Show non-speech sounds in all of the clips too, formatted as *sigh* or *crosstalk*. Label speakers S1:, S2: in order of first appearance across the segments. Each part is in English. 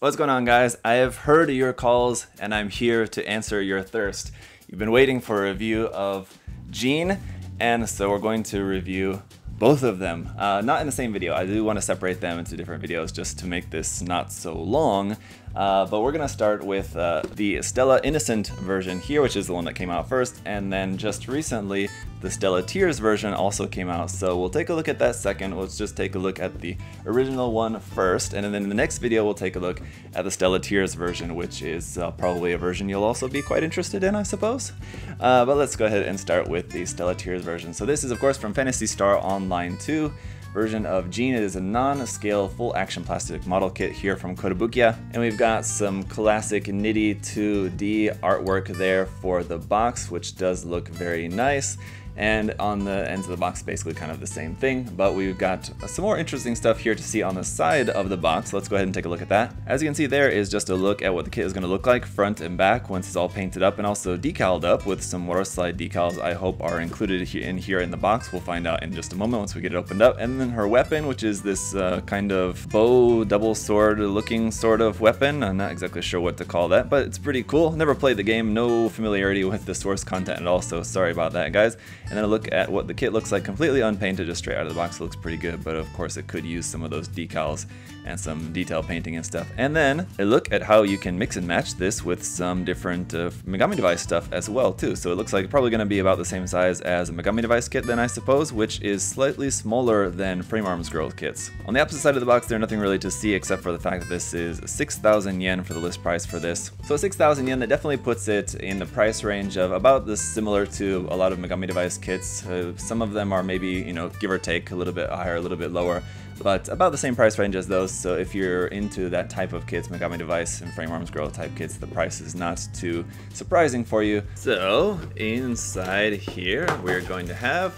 S1: What's going on guys? I have heard your calls and I'm here to answer your thirst. You've been waiting for a review of Gene and so we're going to review both of them. Uh, not in the same video, I do want to separate them into different videos just to make this not so long. Uh, but we're gonna start with uh, the Stellainnocent version here, which is the one that came out first, and then just recently the Stella Tears version also came out. So we'll take a look at that second. Let's just take a look at the original one first, and then in the next video we'll take a look at the Stella Tears version, which is uh, probably a version you'll also be quite interested in, I suppose. Uh, but let's go ahead and start with the Stella Tears version. So this is of course from Phantasy Star Online 2 version of Gene. It is a non-scale full action plastic model kit here from Kotobukiya. And we've got some classic Nitty 2D artwork there for the box, which does look very nice and on the ends of the box basically kind of the same thing, but we've got some more interesting stuff here to see on the side of the box. Let's go ahead and take a look at that. As you can see there is just a look at what the kit is going to look like front and back once it's all painted up and also decaled up with some water slide decals I hope are included in here in the box. We'll find out in just a moment once we get it opened up. And then her weapon, which is this uh, kind of bow double sword looking sort of weapon. I'm not exactly sure what to call that, but it's pretty cool. Never played the game, no familiarity with the source content at all, so sorry about that guys and then a look at what the kit looks like completely unpainted just straight out of the box. It looks pretty good, but of course it could use some of those decals and some detail painting and stuff. And then a look at how you can mix and match this with some different uh, Megami Device stuff as well too. So it looks like probably going to be about the same size as a Megami Device kit then I suppose, which is slightly smaller than Frame Arms Girl kits. On the opposite side of the box there's nothing really to see except for the fact that this is 6,000 yen for the list price for this. So 6,000 yen that definitely puts it in the price range of about this similar to a lot of Megami Device kits. Uh, some of them are maybe, you know, give or take a little bit higher, a little bit lower, but about the same price range as those. So if you're into that type of kits, Megami Device and Frame Arms Girl type kits, the price is not too surprising for you. So inside here, we're going to have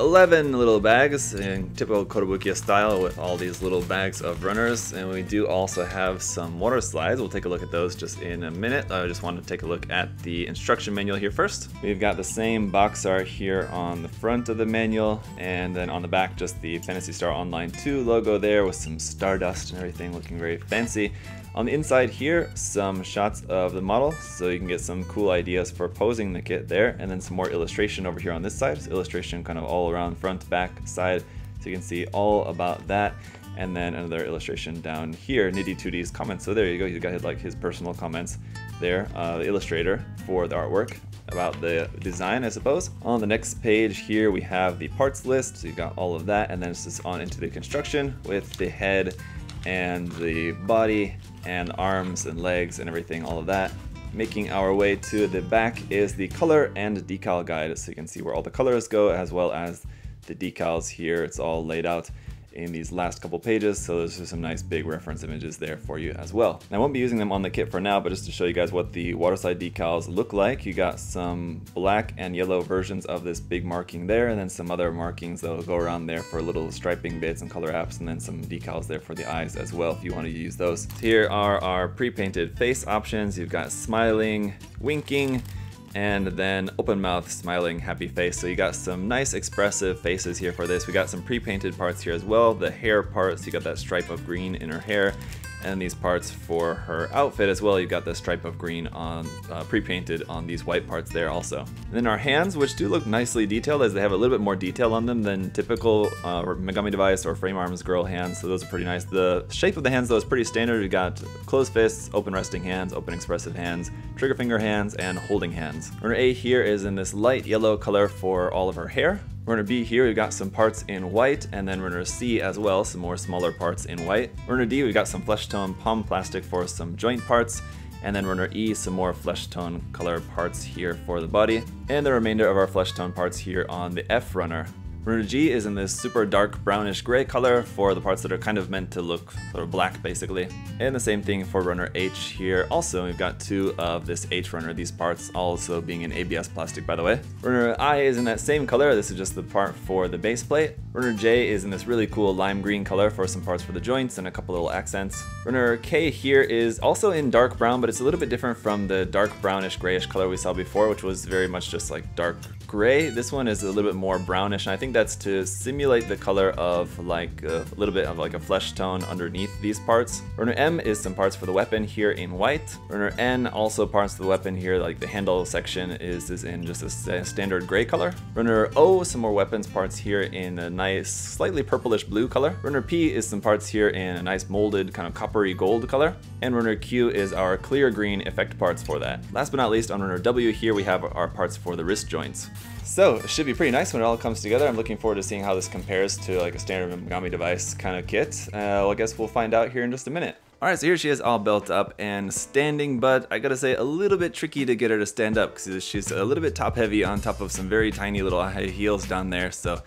S1: 11 little bags in typical Kotobukiya style with all these little bags of runners and we do also have some water slides. We'll take a look at those just in a minute. I just wanted to take a look at the instruction manual here first. We've got the same box art here on the front of the manual and then on the back just the Phantasy Star Online 2 logo there with some stardust and everything looking very fancy. On the inside here, some shots of the model, so you can get some cool ideas for posing the kit there, and then some more illustration over here on this side. So illustration kind of all around front, back, side, so you can see all about that. And then another illustration down here, Nitty 2D's comments. So there you go, you got like his personal comments there, uh, the illustrator for the artwork about the design, I suppose. On the next page here, we have the parts list. So you've got all of that, and then it's just on into the construction with the head and the body and arms and legs and everything, all of that. Making our way to the back is the color and decal guide, so you can see where all the colors go as well as the decals here. It's all laid out in these last couple pages, so those are some nice big reference images there for you as well. I won't be using them on the kit for now, but just to show you guys what the water slide decals look like, you got some black and yellow versions of this big marking there, and then some other markings that'll go around there for little striping bits and color apps, and then some decals there for the eyes as well if you want to use those. Here are our pre-painted face options. You've got smiling, winking, and then open mouth, smiling, happy face. So you got some nice expressive faces here for this. We got some pre-painted parts here as well. The hair parts, you got that stripe of green in her hair and these parts for her outfit as well. You've got the stripe of green on uh, pre-painted on these white parts there also. And then our hands, which do look nicely detailed as they have a little bit more detail on them than typical uh, Megami Device or Frame Arms Girl hands, so those are pretty nice. The shape of the hands though is pretty standard. You've got closed fists, open resting hands, open expressive hands, trigger finger hands, and holding hands. Runner A here is in this light yellow color for all of her hair. Runner B here, we've got some parts in white, and then runner C as well, some more smaller parts in white. Runner D, we've got some flesh tone palm plastic for some joint parts, and then runner E, some more flesh tone color parts here for the body, and the remainder of our flesh tone parts here on the F runner. Runner G is in this super dark brownish gray color for the parts that are kind of meant to look sort of black basically. And the same thing for runner H here. Also, we've got two of this H runner, these parts also being in ABS plastic by the way. Runner I is in that same color, this is just the part for the base plate. Runner J is in this really cool lime green color for some parts for the joints and a couple little accents. Runner K here is also in dark brown, but it's a little bit different from the dark brownish grayish color we saw before, which was very much just like dark gray. This one is a little bit more brownish, and I think that's to simulate the color of like a little bit of like a flesh tone underneath these parts. Runner M is some parts for the weapon here in white. Runner N also parts of the weapon here, like the handle section is, is in just a standard gray color. Runner O, some more weapons parts here in a nice, slightly purplish blue color. Runner P is some parts here in a nice molded kind of coppery gold color. And runner Q is our clear green effect parts for that. Last but not least, on runner W here we have our parts for the wrist joints. So it should be pretty nice when it all comes together. I'm looking forward to seeing how this compares to like a standard Megami device kind of kit. Uh, well, I guess we'll find out here in just a minute. Alright, so here she is all built up and standing, but I gotta say a little bit tricky to get her to stand up because she's a little bit top heavy on top of some very tiny little high heels down there. So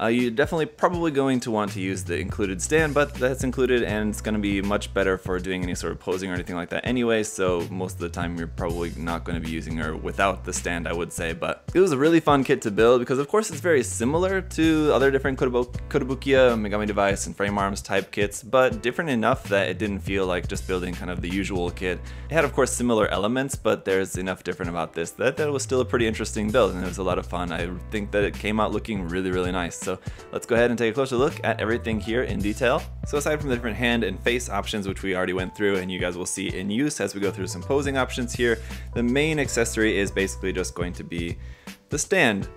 S1: uh, you're definitely probably going to want to use the included stand, but that's included and it's going to be much better for doing any sort of posing or anything like that anyway, so most of the time you're probably not going to be using her without the stand, I would say, but it was a really fun kit to build because of course it's very similar to other different Kotobukiya, Megami Device, and Frame Arms type kits, but different enough that it didn't feel like just building kind of the usual kit. It had of course similar elements, but there's enough different about this that that was still a pretty interesting build and it was a lot of fun. I think that it came out looking really, really nice. So let's go ahead and take a closer look at everything here in detail. So aside from the different hand and face options, which we already went through and you guys will see in use as we go through some posing options here, the main accessory is basically just going to be the stand.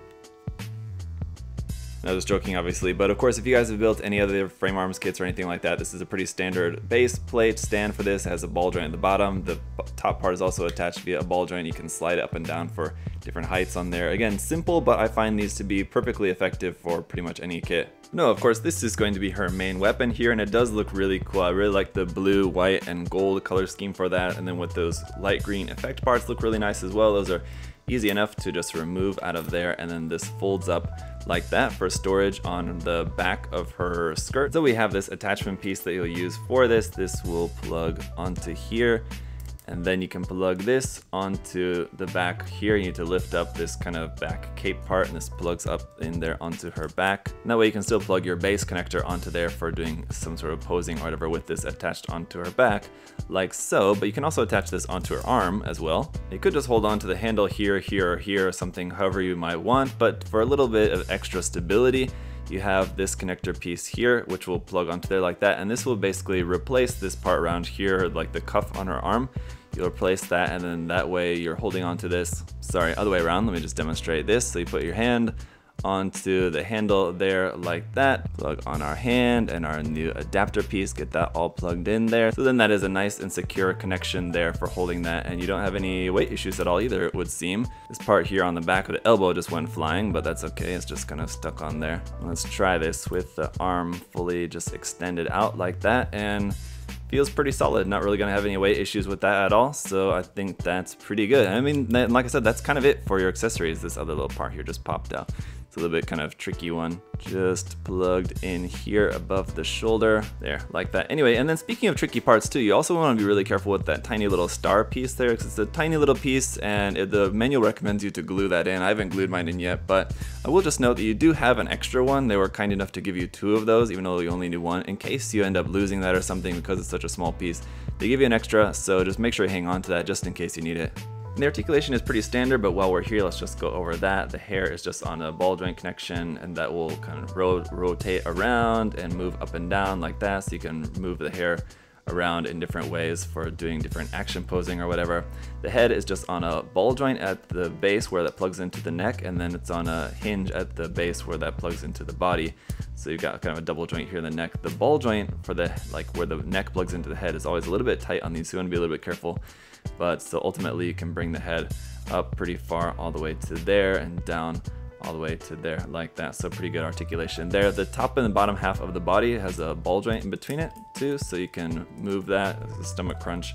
S1: I was joking, obviously, but of course, if you guys have built any other frame arms kits or anything like that, this is a pretty standard base plate stand for this. It has a ball joint at the bottom. The top part is also attached via a ball joint. You can slide it up and down for different heights on there. Again, simple, but I find these to be perfectly effective for pretty much any kit. No, of course, this is going to be her main weapon here, and it does look really cool. I really like the blue, white, and gold color scheme for that, and then with those light green effect parts look really nice as well. Those are easy enough to just remove out of there, and then this folds up like that for storage on the back of her skirt. So we have this attachment piece that you'll use for this. This will plug onto here and then you can plug this onto the back here. You need to lift up this kind of back cape part and this plugs up in there onto her back. And that way you can still plug your base connector onto there for doing some sort of posing or whatever with this attached onto her back, like so. But you can also attach this onto her arm as well. You could just hold on to the handle here, here, or here, or something, however you might want. But for a little bit of extra stability, you have this connector piece here, which will plug onto there like that. And this will basically replace this part around here, like the cuff on her arm. You'll replace that and then that way you're holding onto this. Sorry, other way around. Let me just demonstrate this. So you put your hand onto the handle there like that. Plug on our hand and our new adapter piece, get that all plugged in there. So then that is a nice and secure connection there for holding that and you don't have any weight issues at all either it would seem. This part here on the back of the elbow just went flying but that's okay, it's just kind of stuck on there. Let's try this with the arm fully just extended out like that and feels pretty solid. Not really gonna have any weight issues with that at all. So I think that's pretty good. I mean, like I said, that's kind of it for your accessories. This other little part here just popped out. It's a little bit kind of tricky one. Just plugged in here above the shoulder. There, like that. Anyway, and then speaking of tricky parts too, you also want to be really careful with that tiny little star piece there because it's a tiny little piece and it, the manual recommends you to glue that in. I haven't glued mine in yet, but I will just note that you do have an extra one. They were kind enough to give you two of those, even though you only need one, in case you end up losing that or something because it's such a small piece. They give you an extra, so just make sure you hang on to that just in case you need it. The articulation is pretty standard, but while we're here, let's just go over that. The hair is just on a ball joint connection, and that will kind of ro rotate around and move up and down like that, so you can move the hair around in different ways for doing different action posing or whatever. The head is just on a ball joint at the base where that plugs into the neck, and then it's on a hinge at the base where that plugs into the body. So you've got kind of a double joint here in the neck. The ball joint for the like where the neck plugs into the head is always a little bit tight on these, so you want to be a little bit careful but so ultimately you can bring the head up pretty far all the way to there and down all the way to there like that. So pretty good articulation there. The top and the bottom half of the body has a ball joint in between it too so you can move that. The stomach crunch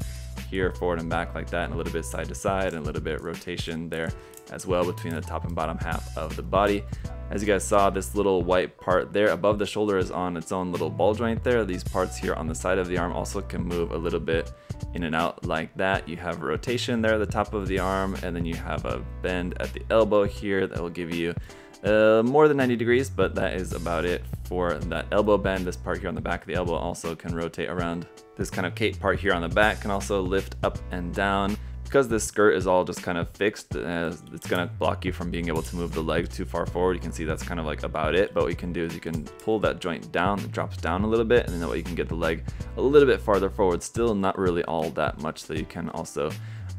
S1: here forward and back like that and a little bit side to side and a little bit rotation there as well between the top and bottom half of the body as you guys saw, this little white part there above the shoulder is on its own little ball joint there. These parts here on the side of the arm also can move a little bit in and out like that. You have rotation there at the top of the arm, and then you have a bend at the elbow here that will give you uh, more than 90 degrees, but that is about it for that elbow bend. This part here on the back of the elbow also can rotate around. This kind of cape part here on the back can also lift up and down because this skirt is all just kind of fixed, uh, it's gonna block you from being able to move the leg too far forward. You can see that's kind of like about it, but what you can do is you can pull that joint down, it drops down a little bit, and then that way you can get the leg a little bit farther forward, still not really all that much, so you can also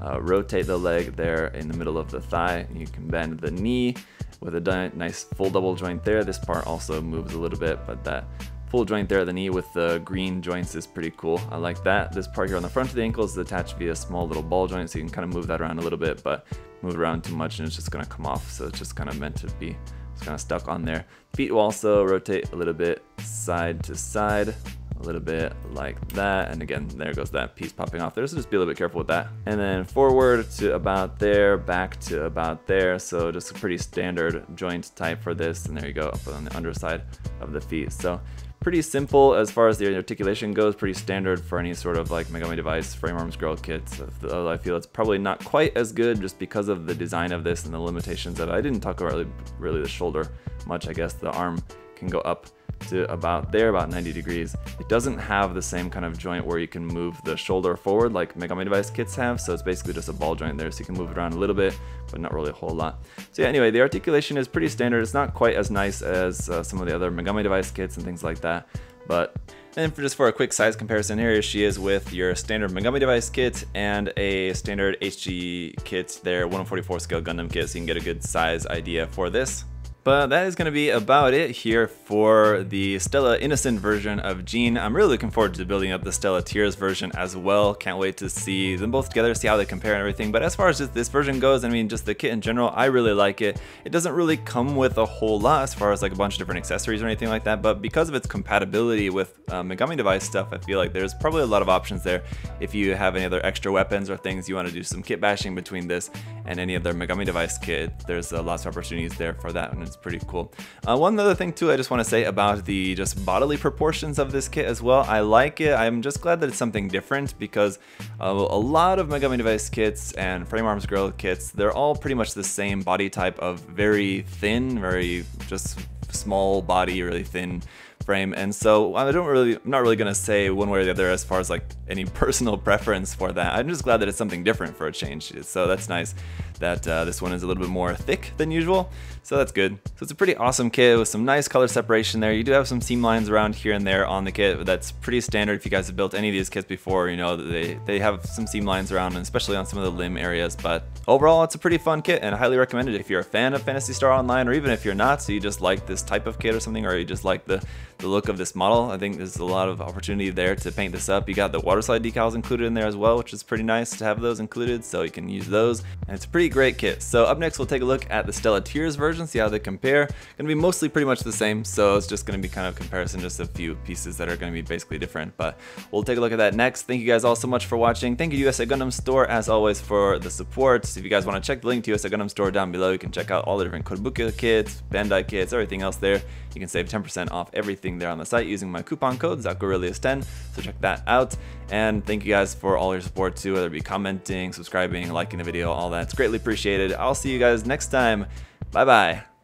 S1: uh, rotate the leg there in the middle of the thigh, you can bend the knee with a nice full double joint there. This part also moves a little bit, but that full joint there at the knee with the green joints is pretty cool. I like that. This part here on the front of the ankle is attached via a small little ball joint, so you can kind of move that around a little bit, but move around too much and it's just gonna come off. So it's just kind of meant to be, it's kind of stuck on there. Feet will also rotate a little bit side to side a little bit like that. And again, there goes that piece popping off there. So just be a little bit careful with that. And then forward to about there, back to about there. So just a pretty standard joint type for this. And there you go, up on the underside of the feet. So pretty simple as far as the articulation goes, pretty standard for any sort of like Megami device frame arms girl kits. I feel it's probably not quite as good just because of the design of this and the limitations that I didn't talk about really, really the shoulder much. I guess the arm can go up to about there, about 90 degrees. It doesn't have the same kind of joint where you can move the shoulder forward like Megami Device kits have, so it's basically just a ball joint there, so you can move it around a little bit, but not really a whole lot. So yeah, anyway, the articulation is pretty standard. It's not quite as nice as uh, some of the other Megami Device kits and things like that, but and for just for a quick size comparison, here she is with your standard Megami device kit and a standard HG kit, their 144 scale Gundam kit, so you can get a good size idea for this. But that is going to be about it here for the Stellainnocent version of Gene. I'm really looking forward to building up the Stella Tears version as well. Can't wait to see them both together, see how they compare and everything. But as far as just this version goes, I mean, just the kit in general, I really like it. It doesn't really come with a whole lot as far as like a bunch of different accessories or anything like that. But because of its compatibility with uh, Megami Device stuff, I feel like there's probably a lot of options there. If you have any other extra weapons or things you want to do some kit bashing between this and any other Megami Device kit, there's uh, lots of opportunities there for that. And it's pretty cool. Uh, one other thing too I just want to say about the just bodily proportions of this kit as well. I like it. I'm just glad that it's something different because uh, a lot of Megami Device kits and Frame Arms Girl kits, they're all pretty much the same body type of very thin, very just small body, really thin frame. And so I don't really, I'm not really gonna say one way or the other as far as like any *laughs* personal preference for that. I'm just glad that it's something different for a change. So that's nice that uh, this one is a little bit more thick than usual. So that's good. So it's a pretty awesome kit with some nice color separation there. You do have some seam lines around here and there on the kit. That's pretty standard if you guys have built any of these kits before, you know, they, they have some seam lines around, and especially on some of the limb areas. But overall, it's a pretty fun kit and I highly recommend it if you're a fan of Phantasy Star Online or even if you're not, so you just like this type of kit or something, or you just like the, the look of this model. I think there's a lot of opportunity there to paint this up. You got the water slide decals included in there as well, which is pretty nice to have those included, so you can use those. And it's a pretty great kit. So up next, we'll take a look at the Stella Tears version, see how they compare. Gonna be mostly pretty much the same, so it's just gonna be kind of comparison, just a few pieces that are gonna be basically different, but we'll take a look at that next. Thank you guys all so much for watching. Thank you USA Gundam Store, as always, for the support. If you guys wanna check the link to USA Gundam Store down below, you can check out all the different Kotobukiya kits, Bandai kits, everything else there. You can save 10% off everything there on the site using my coupon code, ZakuAurelius10, so check that out. And thank you guys for all your support too, whether it be commenting, subscribing, liking the video, all that. It's greatly appreciated. I'll see you guys next time. Bye bye.